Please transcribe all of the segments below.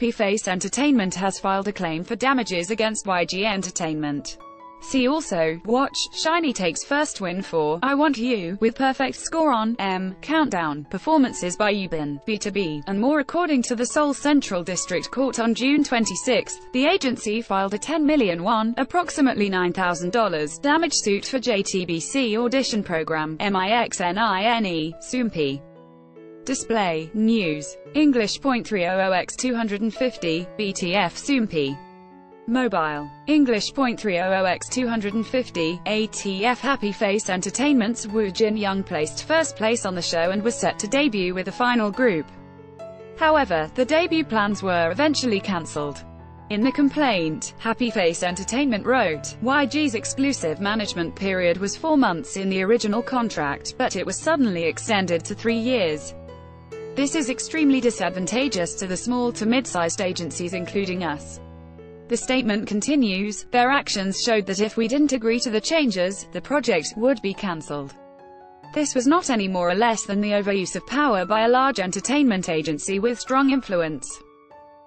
Happy Face Entertainment has filed a claim for damages against YG Entertainment. See also, watch, SHINee takes first win for I Want You, with perfect score on M, Countdown, performances by Yubin, BtoB, and more according to the Seoul Central District Court on June 26, the agency filed a 10 million won, approximately $9,000, damage suit for JTBC audition program, MIXNINE, Soompi. Display, News, English .300x 250, BTF Soompi. Mobile. English .300x 250, ATF Happy Face Entertainment's Woo Jin Young placed first place on the show and was set to debut with the final group. However, the debut plans were eventually cancelled. In the complaint, Happy Face Entertainment wrote, YG's exclusive management period was four months in the original contract, but it was suddenly extended to three years. This is extremely disadvantageous to the small to mid-sized agencies including us. The statement continues, their actions showed that if we didn't agree to the changes, the project would be cancelled. This was not any more or less than the overuse of power by a large entertainment agency with strong influence.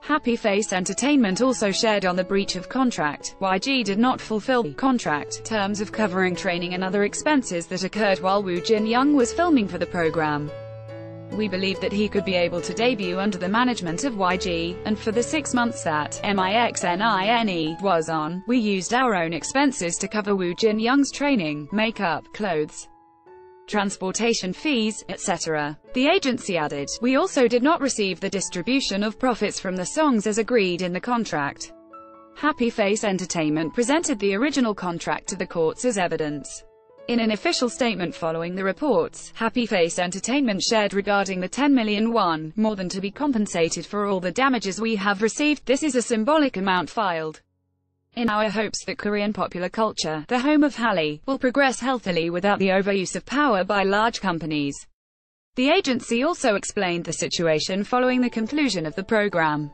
Happy Face Entertainment also shared on the breach of contract. YG did not fulfill contract terms of covering training and other expenses that occurred while Woo Jin Young was filming for the program. We believed that he could be able to debut under the management of YG, and for the six months that MIXNINE was on, we used our own expenses to cover Woo Jin Young's training, makeup, clothes, transportation fees, etc. The agency added, we also did not receive the distribution of profits from the songs as agreed in the contract. Happy Face Entertainment presented the original contract to the courts as evidence. In an official statement following the reports, Happy Face Entertainment shared regarding the 10 million won, more than to be compensated for all the damages we have received, this is a symbolic amount filed in our hopes that Korean popular culture, the home of Hallyu, will progress healthily without the overuse of power by large companies. The agency also explained the situation following the conclusion of the program.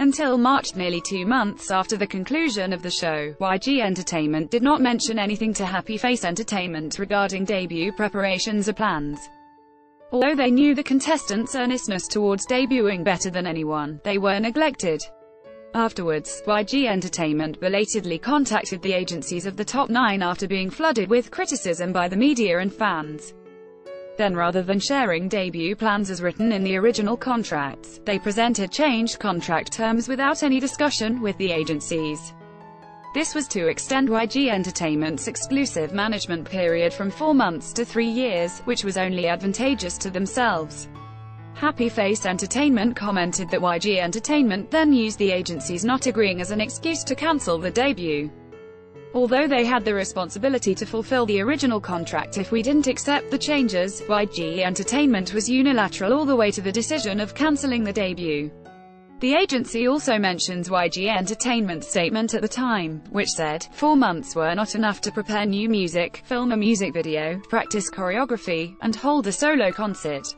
Until March nearly two months after the conclusion of the show, YG Entertainment did not mention anything to Happy Face Entertainment regarding debut preparations or plans. Although they knew the contestants' earnestness towards debuting better than anyone, they were neglected. Afterwards, YG Entertainment belatedly contacted the agencies of the top nine after being flooded with criticism by the media and fans. Then rather than sharing debut plans as written in the original contracts, they presented changed contract terms without any discussion with the agencies. This was to extend YG Entertainment's exclusive management period from four months to three years, which was only advantageous to themselves. Happy Face Entertainment commented that YG Entertainment then used the agency's not agreeing as an excuse to cancel the debut. Although they had the responsibility to fulfill the original contract if we didn't accept the changes, YG Entertainment was unilateral all the way to the decision of cancelling the debut. The agency also mentions YG Entertainment's statement at the time, which said, four months were not enough to prepare new music, film a music video, practice choreography, and hold a solo concert.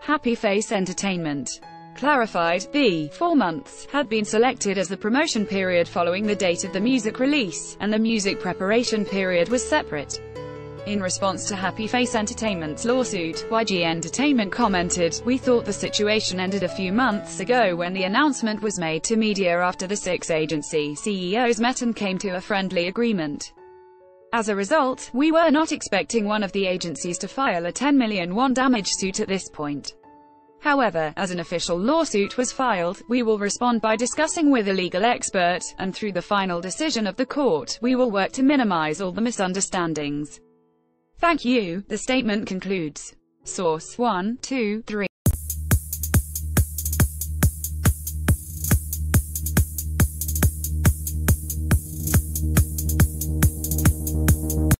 Happy Face Entertainment clarified, the four months had been selected as the promotion period following the date of the music release, and the music preparation period was separate. In response to Happy Face Entertainment's lawsuit, YG Entertainment commented, We thought the situation ended a few months ago when the announcement was made to media after the six agency CEOs met and came to a friendly agreement. As a result, we were not expecting one of the agencies to file a 10 million won damage suit at this point. However, as an official lawsuit was filed, we will respond by discussing with a legal expert, and through the final decision of the court, we will work to minimize all the misunderstandings. Thank you, the statement concludes. Source 1, 2, 3.